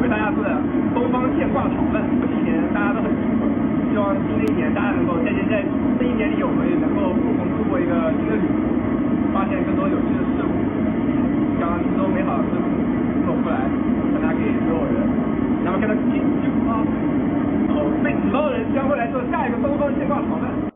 为大家做的东方现挂讨论。这一年大家都很辛苦，希望新的一年大家能够在在在这一年里，我们也能够共同度过一个新的旅途，发现更多有趣的事物，将更多美好的事物做出来，传达给所有人。那么，跟着一就啊，哦，被所有人将会来做下一个东方现挂讨论。